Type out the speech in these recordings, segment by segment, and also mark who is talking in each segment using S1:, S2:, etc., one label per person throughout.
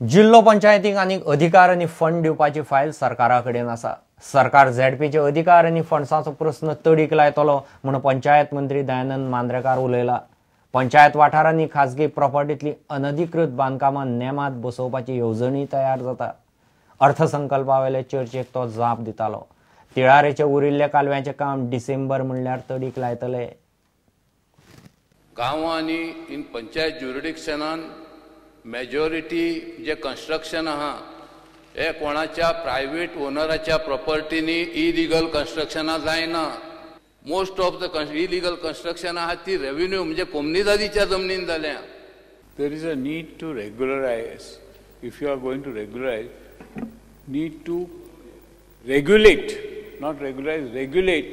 S1: जिल्लो पंचायतीक आनीक अधिकार आनी फंड दिवपाची फायल सरकारा कडेन आसा. सरकार झेडपीचे अधिकार आनी फंड्सांचो प्रस्न तडीक लायतलो म्हूण पंचायत मंत्री दयानंद मांद्रेकार उलयला. पंचायत वाठारांनी खाजगी प्रॉपर्टींतली अनधिकृत बांदकामां नेमात बसोवपाची येवजणी तयार जाता. अर्थसंकल्पावेले चर्चेक तो जाप दितालो. तिळारेचे उरिल्ले कालव्याचें काम डिसेंबर म्हणल्यार तडीक लायतले.
S2: गांवांनी इन पंचायत ज्युरिडिक्शनान मेजोरिटी जे कन्स्ट्रक्शन आहा हे कोणाच्या प्रायव्हेट ओनराच्या प्रॉपर्टीनी इलिगल कन्स्ट्रक्शनां जायना most of the illegal construction आहात ती रेवेन्यू म्हणजे कोमनिदादीच्या जमनीन जाल्या
S3: there is a need to regularise if you are going to regularise need to regulate not regularise regulate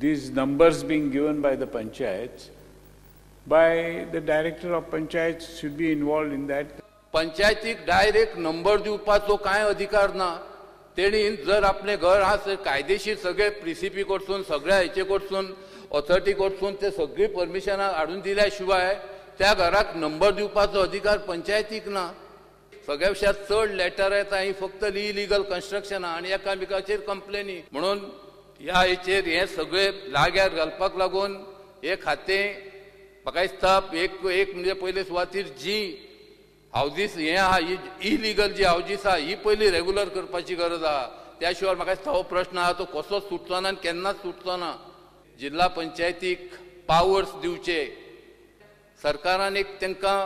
S3: these numbers being given by the panchayat by the director of panchayat should be involved in that.
S2: पंचायतीक direct number दिवपाचो कांय अधिकार ना? तेणी जर आपले घर आसा कायदेशीर सगळे प्रिसिपी कडसून सगळ्या हेचे कडसून ऑथॉरिटी कडसून ते सगळी परमिशनां हाडून दिल्या शिवाय त्या घराक नंबर दिवपाचो अधिकार पंचायतीक ना? सगळ्या चड लेटर येता ही फक्त इलिगल कन्स्ट्रक्शनां आनी एकामेकाचेर कंप्लेनी म्हणून ह्या हेचेर हे सगळे लाग्यार घालपाक लागून हे खातें म्हाका दिसता एक एक म्हणजे पहिले सुवातीर जी हावजीस हे आहा ही इलिगल जी हावजीस आहा ही पहिली रेग्युलर करपाची गरज आहा त्या शिवाय म्हाका दिसता हो प्रश्न आहा तो कसो सुटचो ना आनी केन्नाच सुटचो ना जिल्हा पंचायतीक पावर्स दिवचे. सरकारान एक तांकां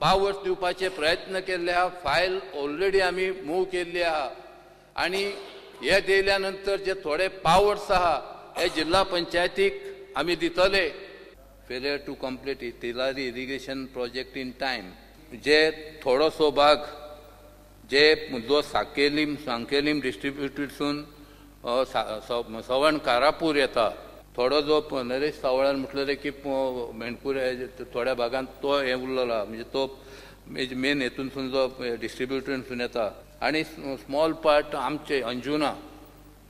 S2: पावर्स दिवपाचे प्रयत्न केल्ले आहा फायल ऑलरेडी आमी मूव केल्ली आहा आनी हे दिल्या नंतर जे थोडे पावर्स आहा हे जिल्हा पंचायतीक आमी दितले. Failure to complete Tillari irrigation project in time जे थोडोसो भाग जे जो साकेलीम सांकेलीम डिस्ट्रिब्युटेडसून सवण कारापूर येता. थोडो जो नरेश सावळान म्हटलेले की मेणकूर थोड्या भागांत तो हे उरलेलो. म्हणजे तो मेन हेतूनसून जो डिस्ट्रिब्युटरसून येता. आनी स्मॉल पार्ट आमचे अंजुना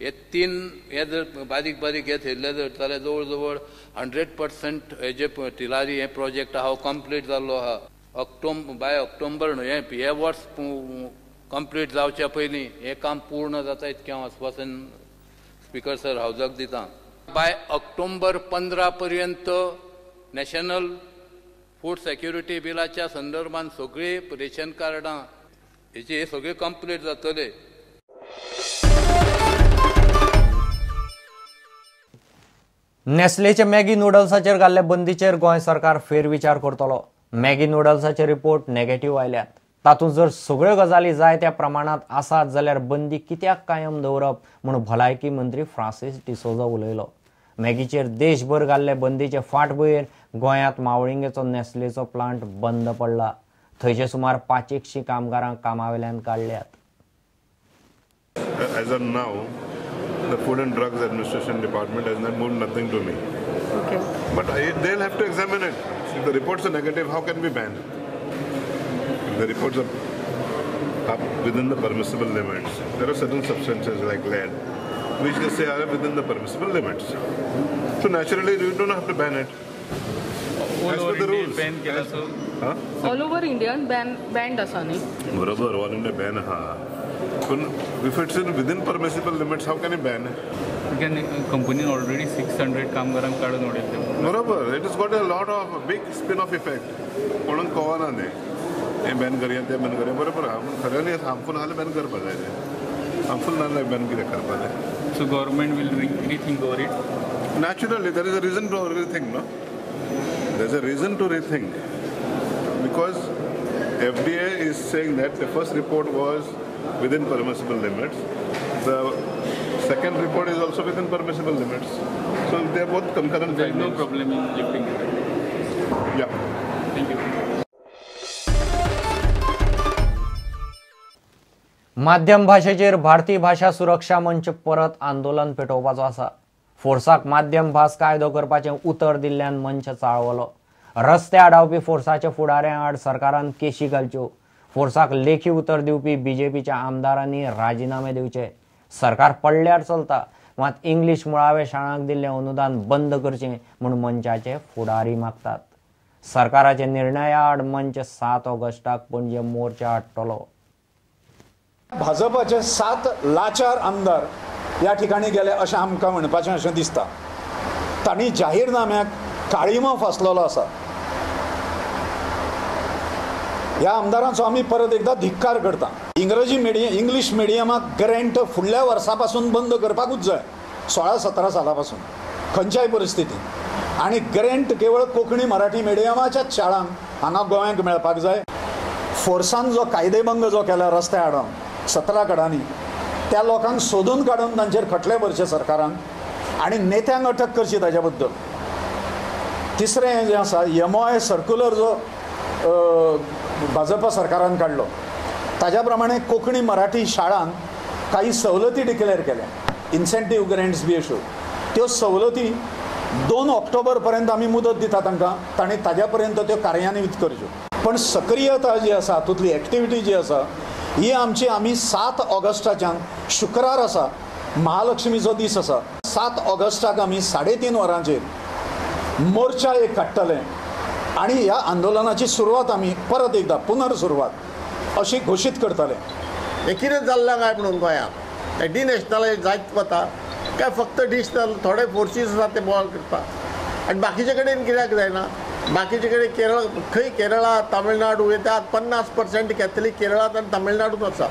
S2: हे तीन हे जर बारीक बारीक हे थेल्ले जर जाल्यार जवळ जवळ हंड्रेड पर्संट हे जे तिलारी हे प्रोजेक्ट आहा हो कंप्लीट जाल्लो आहा. ऑक्टोबर बाय ऑक्टोबर न्हू हे हे वर्स कंप्लीट जावच्या पयलीं हे काम पूर्ण जाता इतकें हांव आस्वासन स्पिकर सर हावजाक दिता. बाय ऑक्टोबर पंदरा पर्यंत नॅशनल फूड सेक्युरिटी बिलाच्या संदर्भांत सगळीं रेशन कार्डां हेचे हे सगळे कंप्लीट जातले.
S1: नॅस्लेचे मॅगी नुडल्साचेर घाल्ले बंदीचेर गोंय सरकार फेरविचार करतलो. मॅगी नुडल्साचे रिपोर्ट नेगेटिव्ह आयल्यात. तातूंत जर सगळ्यो गजाली जाय त्या प्रमाणांत आसात जाल्यार बंदी कित्याक कायम दवरप म्हूण भलायकी मंत्री फ्रांसीस डिसोजा उलयलो. मॅगीचेर देशभर घाल्ले बंदीचे फाटभुंयेर गोंयांत मावळिंगेचो नॅस्लेचो प्लांट बंद पडला. थंयचे सुमार पांच कामगारांक कामावेल्यान काडल्यात.
S4: the Food and Drugs Administration Department has not moved nothing to me.
S5: Okay.
S4: But I, they'll have to examine it. If the reports are negative, how can we ban? If the reports are up within the permissible limits, there are certain substances like lead, which they say are within the permissible limits. So naturally, you don't have to ban it.
S6: All
S4: As per
S6: over
S4: the
S6: Indian
S4: rules.
S6: Ban केला
S4: As-
S6: so
S4: Huh?
S5: All over Indian ban band आसा न्ही
S4: बरोबर all India ban हा पण if it's in within permissible limits how can ban
S6: कंपनीन already six hundred कामगारांक काडून उडयले
S4: बरोबर it is got a lot of big spin off effect म्हणून कळना ते हें बॅन करया तें बॅन करया. बरोबर आहा पूण खऱ्यांनी हार्मफूल आहा बॅन करपा जाय तें हार्मफूल नासल्यार बॅन कित्याक करपा जाय
S6: so government will rethink over it
S4: Naturally, there is a reason to rethink, no? There's a reason to rethink. Because FDA is saying that the first report was within permissible limits. The second report is also within permissible limits. So they're both concurrent
S6: there no
S4: findings.
S6: Problem in lifting it
S4: Yeah.
S6: Thank you
S1: माध्यम भाशेचेर भारतीय भाषा सुरक्षा मंच परत आंदोलन पेटोवपाचो आसा फोर्साक माध्यम भास कायदो करपाचें उतर दिल्ल्यान मंच चाळवलो रस्ते आडावपी फोर्साच्या फुडाऱ्यां आड सरकारान केशी घालच्यो फोर्साक लेखी उतर दिवपी बीजेपीच्या आमदारांनी राजीनामे दिवचे सरकार पडल्यार चलता मात इंग्लीश मुळावे शाळांक दिल्लें अनुदान बंद करचें म्हूण मंचाचे फुडारी मागतात सरकाराचे निर्णया आड मंच सात ऑगस्टाक पणजे मोर्चा हाडटलो
S7: भाजपाचे सात लाचार आमदार या ठिकाणी गेले अशें आमकां म्हणपाचें अशें दिसता तांणी जाहीरनाम्याक काळिमो फासलेलो आसा ह्या आमदारांचो आमी परत एकदां धिक्कार करता. इंग्रजी मिडियम इंग्लीश मिडियमाक ग्रँट फुडल्या वर्सा पासून बंद करपाकूच जाय सोळा सतरा साला पासून खंयच्याय परिस्थितीत आनी ग्रँट केवळ कोंकणी मराठी मिडियमाच्याच शाळांक हांगा गोंयांक मेळपाक जाय. फोर्सान जो कायदेभंग जो केला रस्त्या हाडून सतरा कडांनी त्या लोकांक सोदून काडून तांचेर खटले भरचे सरकारान आनी नेत्यांक अटक करची ताच्या बद्दल तिसरें जें आसा एमओआय सर्क्युलर जो भाजपा सरकारान काडलो ताज्या प्रमाणे कोंकणी मराठी शाळांत काही सवलती डिक्लेअर केल्या. इन्सेंटीव ग्रँट्स बी अश्यो त्यो सवलती दोन ऑक्टोबर पर्यंत आमी मुदत दिता तांकां तांणी ताज्या पर्यंत त्यो कार्यान्वीत करच्यो. पण सक्रियता जी आसा हातूंतली एक्टिविटी जी आसा ही आमची आमी सात ऑगस्टाच्यान शुक्रार आसा महालक्ष्मीचो दीस आसा. सात ऑगस्टाक आमी साडे तीन वरांचेर मोर्चा एक काडटले. आणि ह्या आंदोलनाची सुरवात आमी परत एकदा पुनर्सुरवात अशी घोशीत करतले.
S8: हें कितें काय म्हणून गोंयांत हें डिनॅशनलायज जायत वता काय फक्त डिशनल थोडे फोर्सीस आसा ते बॉल करता? आनी बाकीचे कडेन कित्याक जायना? बाकीचे कडेन केरळ खंय केरळा तामिळनाडू येतात पन्नास पर्सेंट कॅथलीक केरळांत आनी तामिळनाडूत आसा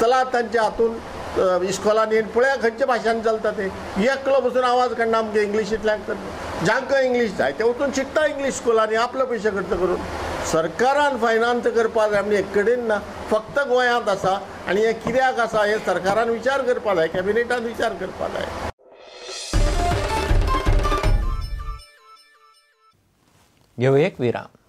S8: चला तांच्या हातून इस्कॉलांनी पळया खंयच्या भाशांनी चलता ते. एकलो बसून आवाज काडना आमगे इंग्लिशींतल्यान तर जांकां इंग्लीश जाय ते वचून शिकता इंग्लीश स्कुलांनी आपले पयशे खर्च करून. सरकारान फायनान्स करपा जाय आमी एक कडेन ना. फक्त गोंयांत आसा आनी हें कित्याक आसा हें सरकारान विचार करपा जाय कॅबिनेटान विचार करपा जाय
S1: घेऊ एक विराम.